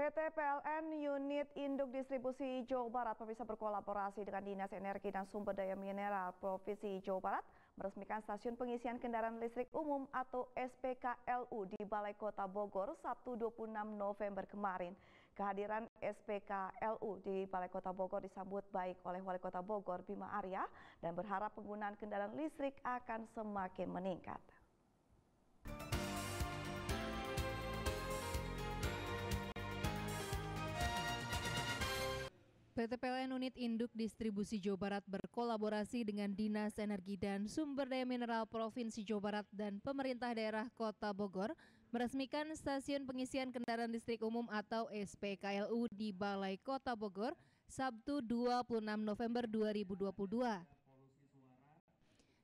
PT PLN Unit Induk Distribusi Jawa Barat bisa berkolaborasi dengan Dinas Energi dan Sumber Daya Mineral Provinsi Jawa Barat meresmikan stasiun pengisian kendaraan listrik umum atau SPKLU di Balai Kota Bogor Sabtu 26 November kemarin. Kehadiran SPKLU di Balai Kota Bogor disambut baik oleh Wali Kota Bogor Bima Arya dan berharap penggunaan kendaraan listrik akan semakin meningkat. PT PLN Unit Induk Distribusi Jawa Barat berkolaborasi dengan Dinas Energi dan Sumber Daya Mineral Provinsi Jawa Barat dan pemerintah daerah Kota Bogor meresmikan stasiun pengisian kendaraan listrik umum atau SPKLU di Balai Kota Bogor Sabtu 26 November 2022.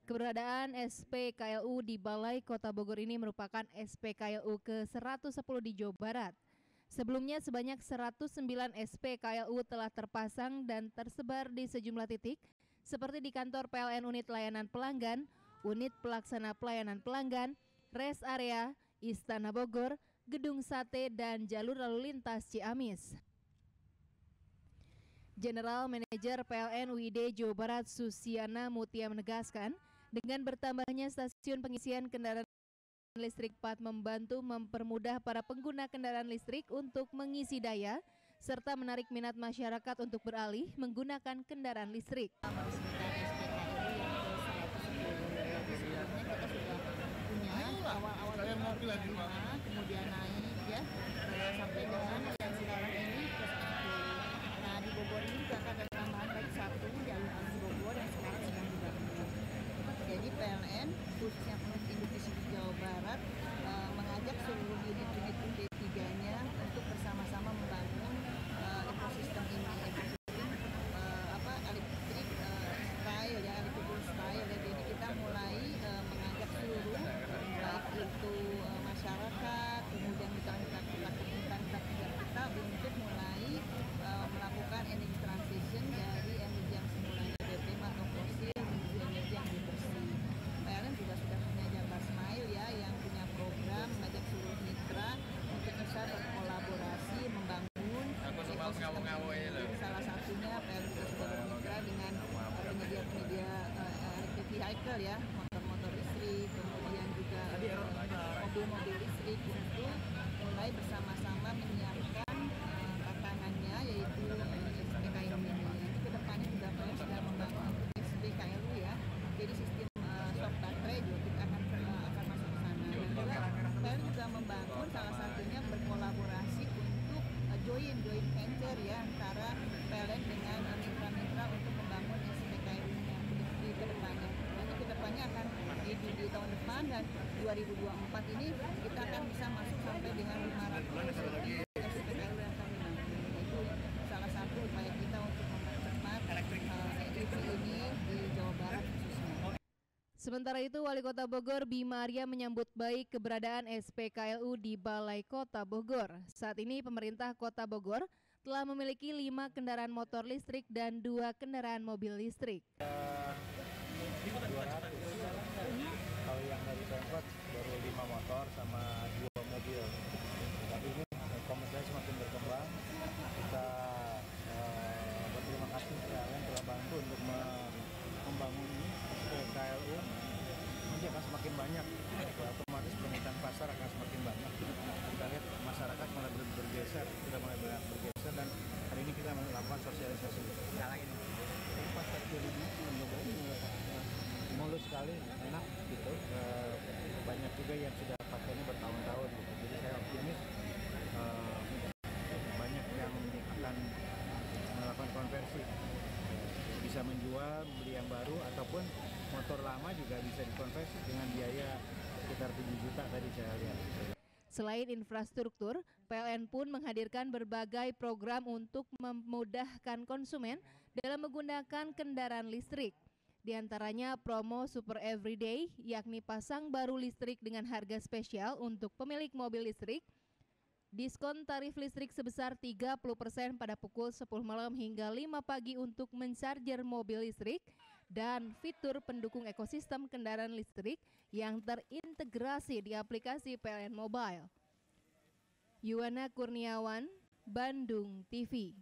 Keberadaan SPKLU di Balai Kota Bogor ini merupakan SPKLU ke-110 di Jawa Barat. Sebelumnya sebanyak 109 SPKLU telah terpasang dan tersebar di sejumlah titik seperti di kantor PLN Unit Layanan Pelanggan, Unit Pelaksana Pelayanan Pelanggan, Res Area, Istana Bogor, Gedung Sate, dan jalur lalu lintas Ciamis. General Manager PLN UID Jawa Barat Susiana Mutia menegaskan, dengan bertambahnya stasiun pengisian kendaraan listrik PAT membantu mempermudah para pengguna kendaraan listrik untuk mengisi daya serta menarik minat masyarakat untuk beralih menggunakan kendaraan listrik. awal-awal mobil kemudian naik ya. Sampai dengan yang sekarang ini ke Nah di Bogor ini juga akan ada tambahan baik satu di alun-alun Bogor yang sekarang sedang dibangun. Jadi PLN khususnya Peneliti di Jawa Barat uh, mengajak seluruh unit-unit D3-nya untuk bersama-sama membangun uh, ekosistem ini, ekosistem uh, apa elektrik uh, style ya, elektrik style. Ya. Jadi kita mulai uh, mengajak seluruh baik itu uh, masyarakat, kemudian kita kita kita kita kita, kita untuk mulai uh, melakukan energy transition dari energi yang semulanya BBM atau fosil menuju energi yang bersih. PLN juga sudah punya Jabar Smile ya yang punya program mengajak seluruh mitra untuk bisa berkolaborasi membangun ekosistem ini. Salah satunya PLN juga sudah bermitra dengan penyedia-penyedia uh, electric vehicle ya, motor-motor listrik, kemudian juga mobil-mobil listrik untuk mulai bersama-sama menyiapkan uh, tantangannya yaitu SPKLU ini. Nanti ke depannya juga PLN sudah membangun SPKLU ya, jadi sistem stok baterai juga kita akan uh, akan masuk ke sana. Dan juga PLN juga membangun salah satunya berkolaborasi untuk uh, venture ya antara PLN dengan mitra-mitra untuk membangun nya di ke depannya. Nanti ke depannya akan di, di, di tahun depan dan 2024 ini kita akan bisa masuk sampai dengan 500 SPKLU yang bangun. Itu salah satu upaya kita untuk mempercepat uh, ini di Jawa Barat khususnya. Sementara itu, Wali Kota Bogor Bima Arya menyambut baik keberadaan SPKLU di Balai Kota Bogor. Saat ini pemerintah Kota Bogor telah memiliki lima kendaraan motor listrik dan dua kendaraan mobil listrik. Kalau yang dari Pemkot baru lima motor sama dua mobil. Tapi ini komunitas semakin berkembang. Kita uh, berterima kasih kalian telah bantu untuk membangun ini KLU nanti akan semakin banyak otomatis permintaan pasar akan semakin banyak kita lihat masyarakat mulai bergeser sudah mulai bergeser dan hari ini kita melakukan sosialisasi sekali ini pas ini mulus sekali enak gitu banyak juga yang sudah pakainya bertahun-tahun gitu. jadi saya optimis banyak yang akan melakukan konversi bisa menjual, membeli yang baru ataupun motor lama juga bisa dikonversi dengan biaya sekitar 7 juta tadi saya lihat. Selain infrastruktur, PLN pun menghadirkan berbagai program untuk memudahkan konsumen dalam menggunakan kendaraan listrik. Di antaranya promo Super Everyday, yakni pasang baru listrik dengan harga spesial untuk pemilik mobil listrik, Diskon tarif listrik sebesar 30% pada pukul 10 malam hingga 5 pagi untuk mencharger mobil listrik dan fitur pendukung ekosistem kendaraan listrik yang terintegrasi di aplikasi PLN Mobile. Yuwana Kurniawan, Bandung TV.